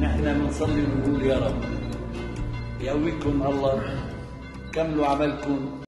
نحن بنصلي ونقول يا رب. يقويكم الله. كملوا عملكم.